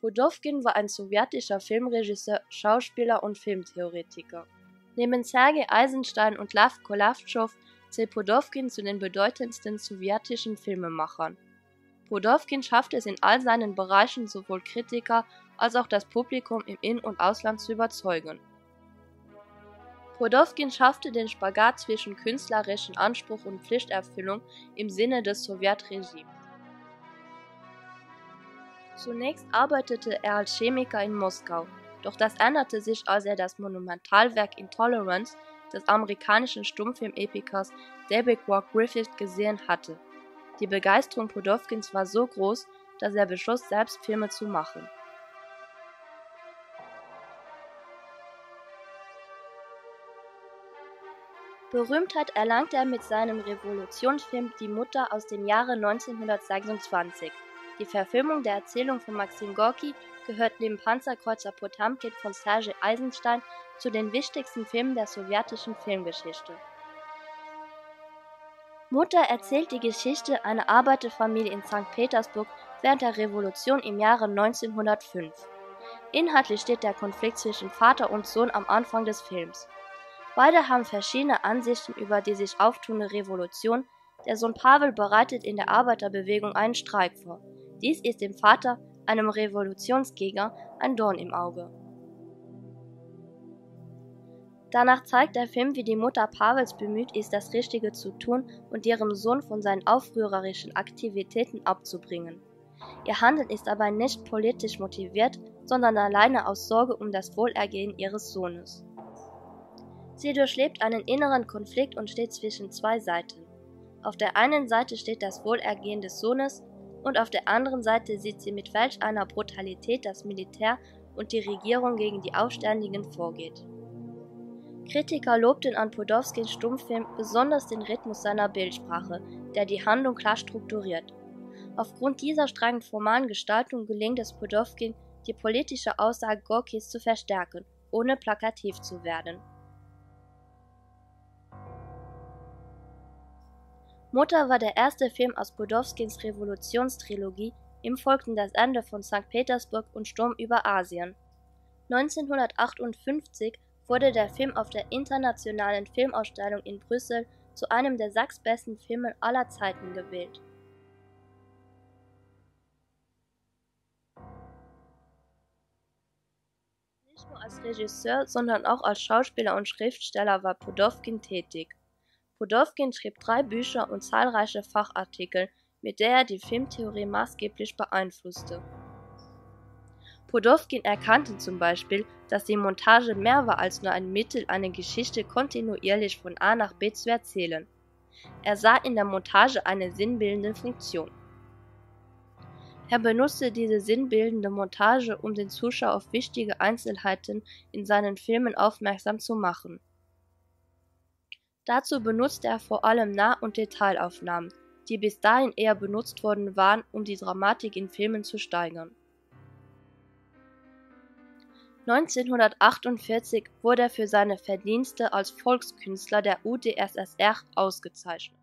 Pudowkin war ein sowjetischer Filmregisseur, Schauspieler und Filmtheoretiker. Neben Sergei Eisenstein und Law Kulawtschow zählt Pudowkin zu den bedeutendsten sowjetischen Filmemachern. Pudowkin schaffte es in all seinen Bereichen sowohl Kritiker als auch das Publikum im In- und Ausland zu überzeugen. Pudowkin schaffte den Spagat zwischen künstlerischem Anspruch und Pflichterfüllung im Sinne des Sowjetregimes. Zunächst arbeitete er als Chemiker in Moskau, doch das änderte sich, als er das Monumentalwerk Intolerance des amerikanischen Stummfilmepikers David Walk Griffith gesehen hatte. Die Begeisterung Pudowkins war so groß, dass er beschloss, selbst Filme zu machen. Berühmtheit erlangte er mit seinem Revolutionsfilm Die Mutter aus dem Jahre 1926. Die Verfilmung der Erzählung von Maxim Gorki gehört neben Panzerkreuzer Potamkin von Sergei Eisenstein zu den wichtigsten Filmen der sowjetischen Filmgeschichte. Mutter erzählt die Geschichte einer Arbeiterfamilie in St. Petersburg während der Revolution im Jahre 1905. Inhaltlich steht der Konflikt zwischen Vater und Sohn am Anfang des Films. Beide haben verschiedene Ansichten über die sich auftuende Revolution. Der Sohn Pavel bereitet in der Arbeiterbewegung einen Streik vor. Dies ist dem Vater, einem Revolutionsgegner, ein Dorn im Auge. Danach zeigt der Film, wie die Mutter Pavels bemüht ist, das Richtige zu tun und ihrem Sohn von seinen aufrührerischen Aktivitäten abzubringen. Ihr Handeln ist aber nicht politisch motiviert, sondern alleine aus Sorge um das Wohlergehen ihres Sohnes. Sie durchlebt einen inneren Konflikt und steht zwischen zwei Seiten. Auf der einen Seite steht das Wohlergehen des Sohnes und auf der anderen Seite sieht sie, mit welch einer Brutalität das Militär und die Regierung gegen die Aufständigen vorgeht. Kritiker lobten an Podowskins Stummfilm besonders den Rhythmus seiner Bildsprache, der die Handlung klar strukturiert. Aufgrund dieser strengen formalen Gestaltung gelingt es Podowkin, die politische Aussage Gorkis zu verstärken, ohne plakativ zu werden. Mutter war der erste Film aus Budowskins Revolutionstrilogie, ihm folgten Das Ende von St. Petersburg und Sturm über Asien. 1958 wurde der Film auf der Internationalen Filmausstellung in Brüssel zu einem der sechs besten Filmen aller Zeiten gewählt. Nicht nur als Regisseur, sondern auch als Schauspieler und Schriftsteller war Pudowkin tätig. Pudowkin schrieb drei Bücher und zahlreiche Fachartikel, mit der er die Filmtheorie maßgeblich beeinflusste. Pudowkin erkannte zum Beispiel, dass die Montage mehr war als nur ein Mittel, eine Geschichte kontinuierlich von A nach B zu erzählen. Er sah in der Montage eine sinnbildende Funktion. Er benutzte diese sinnbildende Montage, um den Zuschauer auf wichtige Einzelheiten in seinen Filmen aufmerksam zu machen. Dazu benutzte er vor allem Nah- und Detailaufnahmen, die bis dahin eher benutzt worden waren, um die Dramatik in Filmen zu steigern. 1948 wurde er für seine Verdienste als Volkskünstler der UdSSR ausgezeichnet